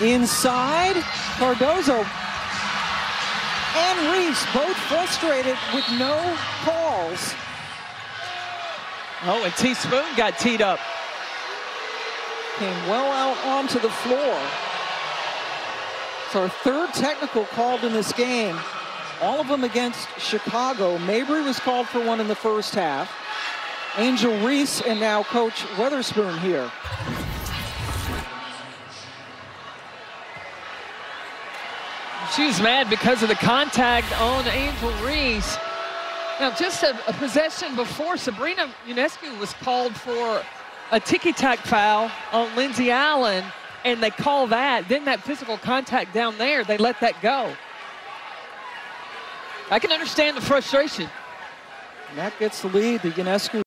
Inside, Cardoso and Reese both frustrated with no calls. Oh, and T Spoon got teed up. Came well out onto the floor. It's our third technical called in this game. All of them against Chicago. Mabrey was called for one in the first half. Angel Reese and now Coach Weatherspoon here. She's mad because of the contact on Angel Reese. Now, just a, a possession before, Sabrina Ionescu was called for a ticky-tack foul on Lindsay Allen, and they call that. Then that physical contact down there, they let that go. I can understand the frustration. And that gets the lead. The Ionescu